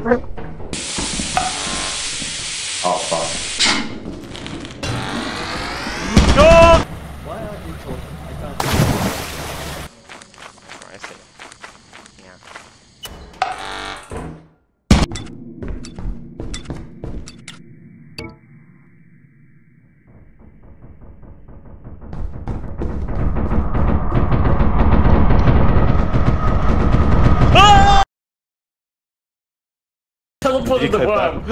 Oh fuck. Why are you talking? I can't. Oh, I see. Yeah. Teleported the worm.